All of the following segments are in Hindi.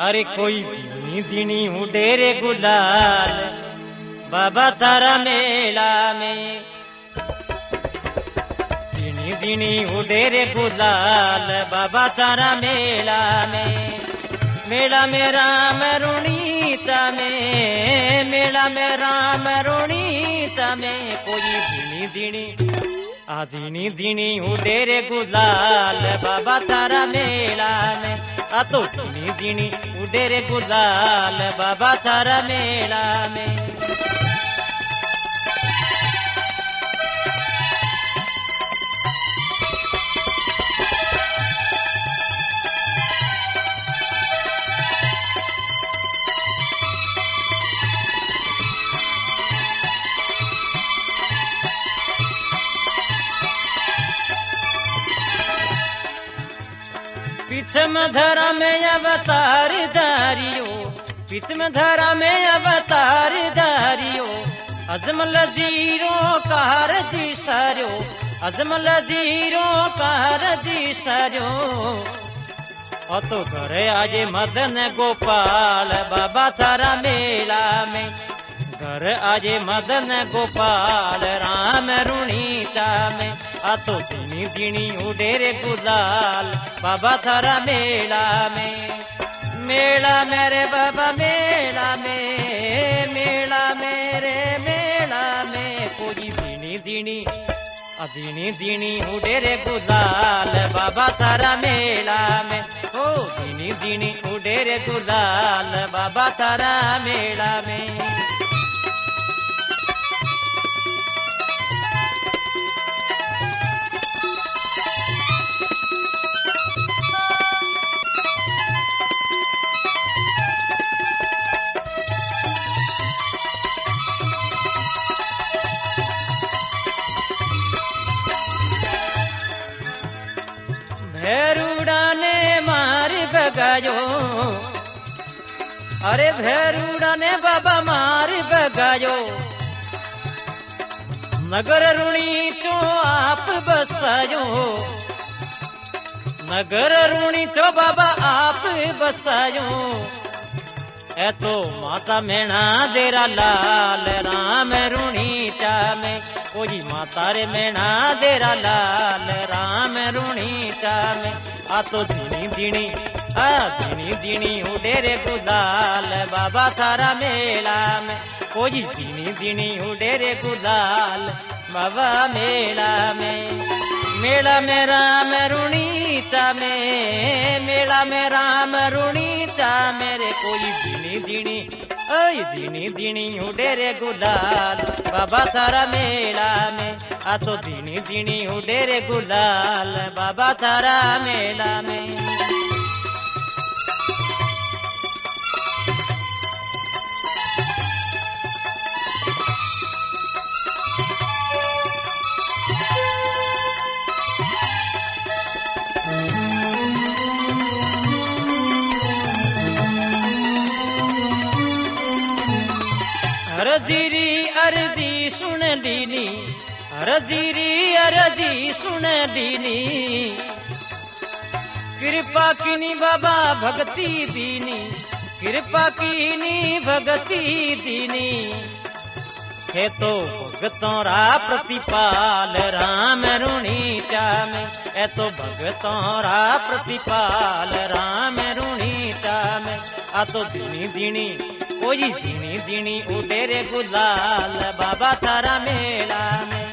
अरे कोई धीनी धीनी उड़े रे गुलाल, बाबा तारा मेला में। धीनी धीनी उड़े रे गुलाल, बाबा तारा मेला में। मेला में राम रुणीता में, मेला में राम रुणीता में। कोई धीनी धीनी आ धीनी धीनी उड़े रे गुलाल, बाबा तारा मेला में। आ तो उडेरे गुलाल बाबा तारा मेला में। पिछम धरा में अवतार दारियो पिछम धरा में अवतार दारियो अजमल ज़ीरो कार दिशर्यो अजमल ज़ीरो कार दिशर्यो। ओ तो घरे आजे मदन गोपाल बाबा थारा मेला में। घर आजे मदन गोपाल राम रुणीता में। आ तो धीनी धीनी उड़े रे गुलाल। बाबा थारा मेला में, मेला मेरे बाबा, मेला में, मेला मेरे मेला में। कोई धीनी धीनी आ धीनी उडेरे उड़े गुलाल। बाबा थारा मेला में, ओ धीनी धीनी उडेरे गुलाल। बाबा थारा मेला में। बगायो। अरे भैरूड़ा ने बाबा मार बगायो। नगर रूणी तो आप बसायो। नगर रूणी तो बाबा आप बसायो। ए तो माता मेणा देरा लाल, राम रूणी चा में ओ जी माता रे मेणा देरा लाल, राम रूणी चा में आ तो दिनी दिनी धीणी दिनी उडेरे गुलाल, बाबा थारा मेला में। ओ जी दिनी धीणी उडेरे गुलाल, बाबा मेला में। मेला में राम रुणीता में। मेला में राम रुणीता मेरे कोई दिनी धीणी ओय दिनी धीणी उडेरे गुलाल, बाबा थारा मेला में। आ तो दिनी धीणी उडेरे गुलाल, बाबा थारा मेला में। अरदीरी अरदी सुन लीनी अरदीरी अरदी सुन लीनी कृपा कीनी बाबा भक्ति दीनी। कृपा कीनी भक्ति दीनी। हे तो भगतों रा प्रतिपाल, राम रुणी चाम। ए तो भगतों रा प्रतिपाल, राम रुणी चाम। आ तो दीनी दीनी कोई दीनी दीनी उड़े रे गुलाल, बाबा तारा मेला में।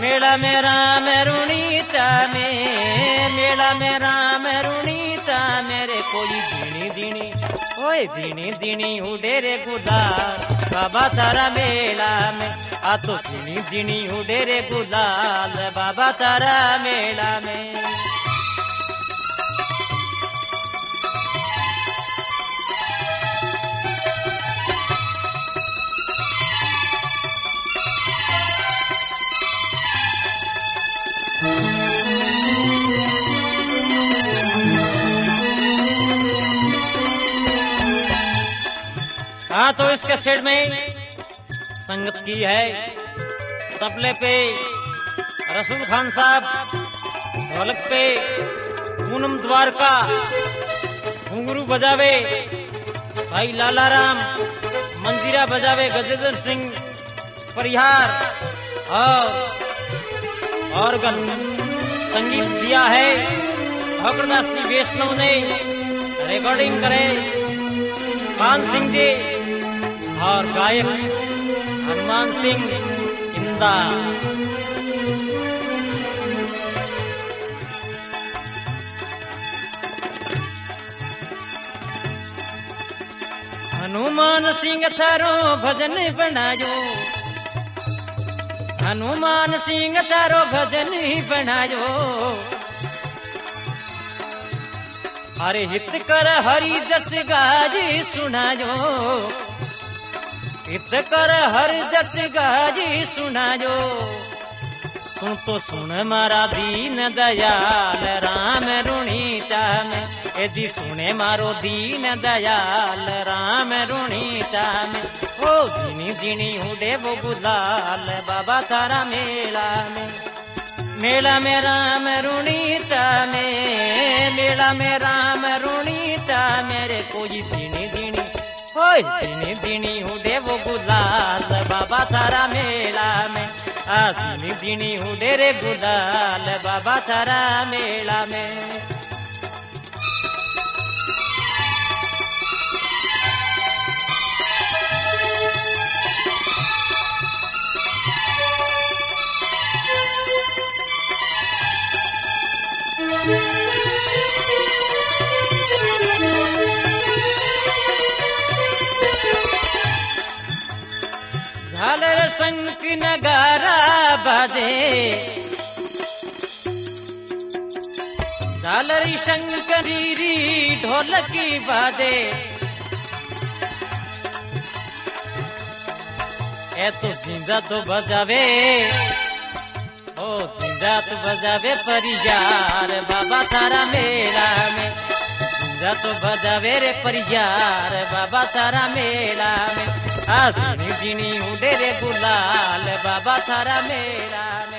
मेला में राम रुणीता में, मेला में राम रुणीता मेरे कोई दीनी दीनी ओए दीनी दीनी उड़े रे गुलाल, बाबा तारा मेला में। आ तो दीनी दीनी उड़े रे गुलाल, बाबा तारा मेला में। हाँ तो इसके सेट में संगत की है। तबले पे रसूल खान साहब, ढोलक पे पूनम द्वारका घुंगरू बजावे, भाई लालाराम मंदिरा बजावे, गजेंद्र सिंह, परिहार और ऑर्गन संगीत दिया है। भगरदास जी वैष्णव ने रिकॉर्डिंग करे। मान सिंह जी और गायक हनुमान सिंह इंदा हनुमान सिंह थारो भजन बनायो। हनुमान सिंह थारो भजन बनायो। अरे हित कर हरि जस गाजी सुनायो। हित कर हरि जस गाजी सुनायो तू तो सुन मारा दीन दयाल, राम रुणी चाम एदी सुने मारो दीन दयाल, राम रुणी चाम ओ दिनी दिनी उड़े वो गुलाल बाबा तारा मेला में। मेला में राम रुणी चामे मेला में राम चा मेरे कोई दिनी होय दिनी दिनी उड़े वो गुलाल, बाबा तारा मेला में। आ दिनी दिनी उड़े रे गुलाल, बाबा तारा मेला में। संक नगारा बाजे। झालरी शंकरी ढोलकी बाजे। ए तो ज़िंदा तो बजावे, ओ ज़िंदा तो बजावे परिजार बाबा तारा मेला में। ज़िंदा तो बजावे रे परियार, बाबा तारा मेला में। आ जिनी जिनी उड़े रे गुलाल, बाबा तारा मेला में।